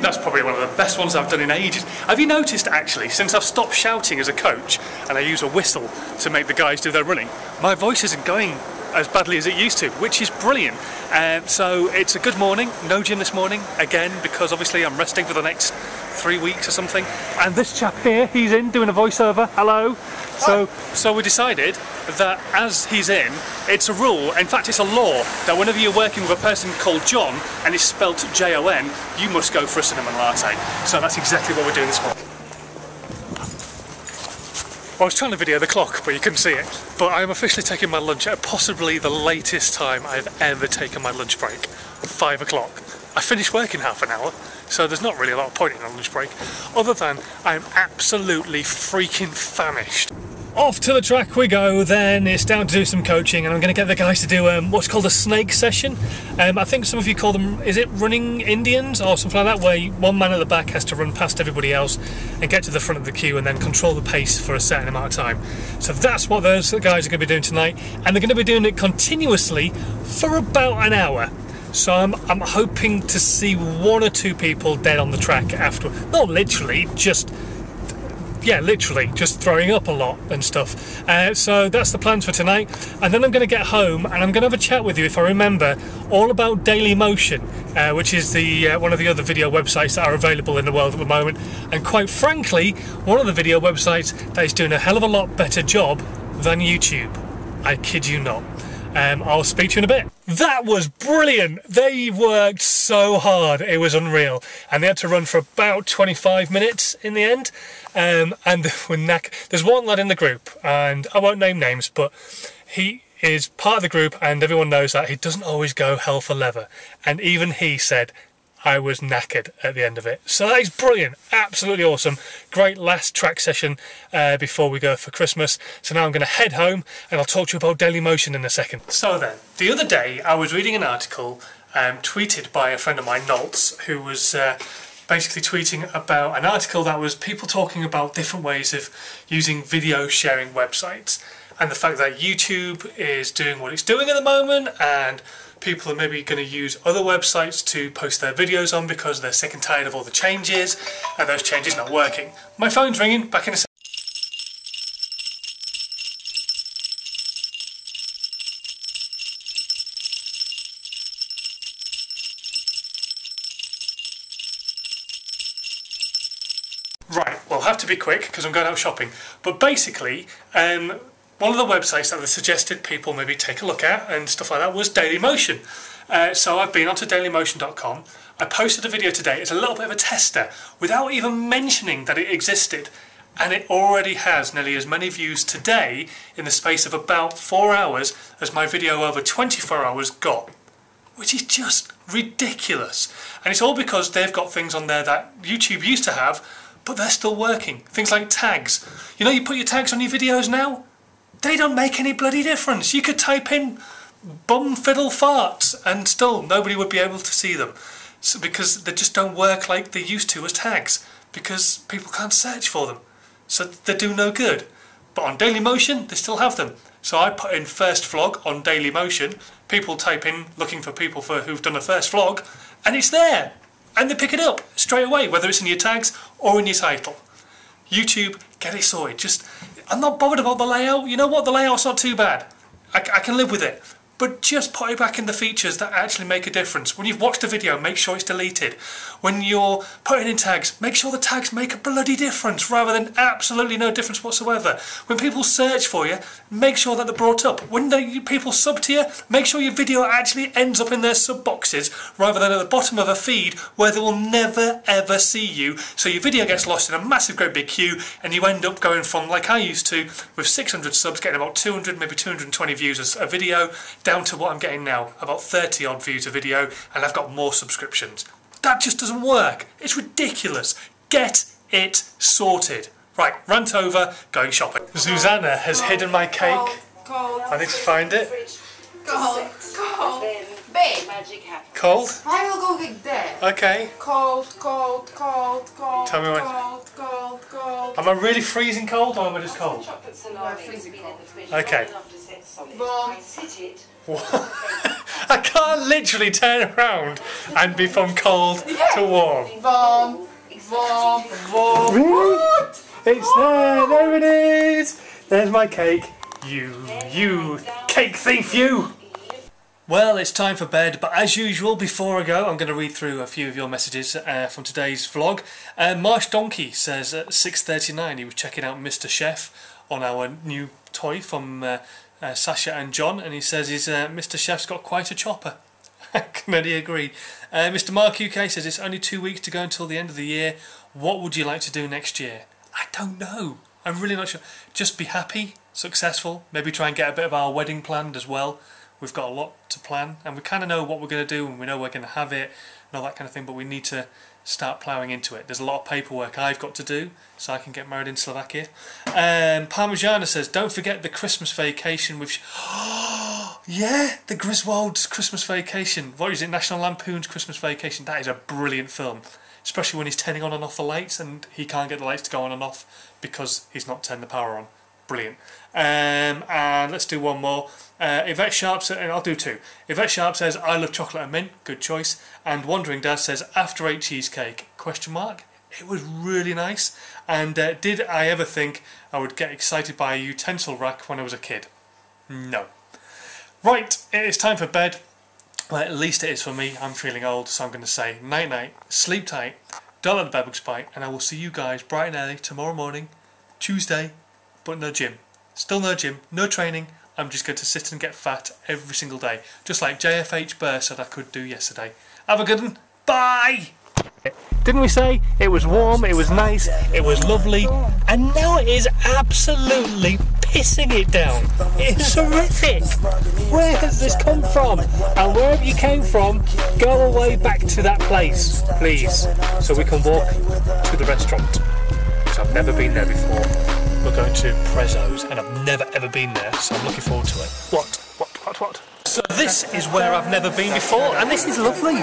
That's probably one of the best ones I've done in ages. Have you noticed actually, since I've stopped shouting as a coach and I use a whistle to make the guys do their running, my voice isn't going as badly as it used to, which is brilliant. Uh, so it's a good morning, no gym this morning, again, because obviously I'm resting for the next three weeks or something. And this chap here, he's in doing a voiceover. Hello. So, oh. so we decided that as he's in, it's a rule, in fact it's a law, that whenever you're working with a person called John and it's spelt J-O-N, you must go for a cinnamon latte. So that's exactly what we're doing this morning. I was trying to video the clock, but you couldn't see it. But I am officially taking my lunch at possibly the latest time I've ever taken my lunch break. Five o'clock. I finished work in half an hour, so there's not really a lot of point in a lunch break, other than I'm absolutely freaking famished. Off to the track we go then, it's down to do some coaching and I'm going to get the guys to do um, what's called a snake session. Um, I think some of you call them, is it running Indians or something like that, where one man at the back has to run past everybody else and get to the front of the queue and then control the pace for a certain amount of time. So that's what those guys are going to be doing tonight and they're going to be doing it continuously for about an hour. So I'm, I'm hoping to see one or two people dead on the track after. Not literally, just yeah, literally just throwing up a lot and stuff. Uh, so that's the plans for tonight. And then I'm going to get home and I'm going to have a chat with you, if I remember, all about Daily Motion, uh, which is the uh, one of the other video websites that are available in the world at the moment. And quite frankly, one of the video websites that is doing a hell of a lot better job than YouTube. I kid you not. Um, I'll speak to you in a bit. That was brilliant. They worked so hard. It was unreal. And they had to run for about 25 minutes in the end. Um, and there's one lad in the group, and I won't name names, but he is part of the group, and everyone knows that he doesn't always go hell for leather. And even he said I was knackered at the end of it. So that is brilliant, absolutely awesome. Great last track session uh, before we go for Christmas. So now I'm going to head home and I'll talk to you about Daily Motion in a second. So then, the other day I was reading an article um, tweeted by a friend of mine, Noltz, who was uh, basically tweeting about an article that was people talking about different ways of using video sharing websites and the fact that YouTube is doing what it's doing at the moment and people are maybe going to use other websites to post their videos on because they're sick and tired of all the changes and those changes not working. My phone's ringing, back in a second. Right, well, I'll have to be quick because I'm going out shopping. But basically, um, one of the websites that they suggested people maybe take a look at and stuff like that was Dailymotion. Uh, so I've been onto dailymotion.com. I posted a video today. It's a little bit of a tester without even mentioning that it existed. And it already has nearly as many views today in the space of about four hours as my video over 24 hours got. Which is just ridiculous. And it's all because they've got things on there that YouTube used to have, but they're still working. Things like tags. You know, you put your tags on your videos now? They don't make any bloody difference. You could type in bum fiddle farts and still nobody would be able to see them so because they just don't work like they used to as tags because people can't search for them. So they do no good. But on Daily Motion they still have them. So I put in first vlog on Daily Motion People type in looking for people for who've done a first vlog, and it's there. And they pick it up straight away, whether it's in your tags or in your title. YouTube, get it sorted. Just I'm not bothered about the layout. You know what? The layout's not too bad. I, I can live with it but just put it back in the features that actually make a difference. When you've watched a video, make sure it's deleted. When you're putting in tags, make sure the tags make a bloody difference rather than absolutely no difference whatsoever. When people search for you, make sure that they're brought up. When they, people sub to you, make sure your video actually ends up in their sub boxes rather than at the bottom of a feed where they will never ever see you. So your video gets lost in a massive great big queue and you end up going from, like I used to, with 600 subs, getting about 200, maybe 220 views a video, down to what I'm getting now, about 30 odd views a video, and I've got more subscriptions. That just doesn't work. It's ridiculous. Get it sorted. Right, rant over, going shopping. Susanna has hidden my cake. Cold. I need to find it. Cold. Cold. Babe. Cold? I will go get there. Okay. Cold, cold, cold, cold. Tell me when. Cold, cold. Cold. Am I really freezing cold or am I just cold? Chocolate Yeah, salami freezing cold. in the fridge Okay. long enough to set solid. Warm. I sit it. I can't literally turn around and be from cold to warm. Warm. Warm. Warm. It's there, there it is. There's my cake. You, you, cake thief, you. Well, it's time for bed, but as usual, before I go, I'm going to read through a few of your messages uh, from today's vlog. Uh, Marsh Donkey says at 6.39 he was checking out Mr. Chef on our new toy from uh, uh, Sasha and John, and he says his uh, Mr. Chef's got quite a chopper. I can only agree. Uh, Mr. Mark UK says it's only two weeks to go until the end of the year. What would you like to do next year? I don't know. I'm really not sure. Just be happy, successful, maybe try and get a bit of our wedding planned as well. We've got a lot to plan and we kind of know what we're going to do and we know we're going to have it and all that kind of thing, but we need to start ploughing into it. There's a lot of paperwork I've got to do so I can get married in Slovakia. Um, Parmigiana says, don't forget the Christmas vacation with. Yeah, the Griswold's Christmas Vacation. What is it? National Lampoon's Christmas Vacation. That is a brilliant film, especially when he's turning on and off the lights and he can't get the lights to go on and off because he's not turned the power on. Brilliant. Um, and let's do one more. Uh, Yvette Sharp says, and I'll do two. Yvette Sharp says, "I love chocolate and mint." Good choice. And Wandering Dad says, "After eight cheesecake?" Question mark. It was really nice. And uh, did I ever think I would get excited by a utensil rack when I was a kid? No. Right, it is time for bed. Well, at least it is for me. I'm feeling old, so I'm going to say night night, sleep tight, don't let the bedbugs bite, and I will see you guys bright and early tomorrow morning, Tuesday, but no gym. Still no gym, no training. I'm just going to sit and get fat every single day, just like JFH Burr said I could do yesterday. Have a good one. Bye! Didn't we say it was warm, it was nice, it was lovely, and now it is absolutely pissing it down. It's horrific. Where has this come from? And wherever you came from, go away back to that place, please, so we can walk to the restaurant. Because I've never been there before. We're going to Prezzo's, and I've never ever been there, so I'm looking forward to it. What? What? What? What? So this is where I've never been before, and this is lovely.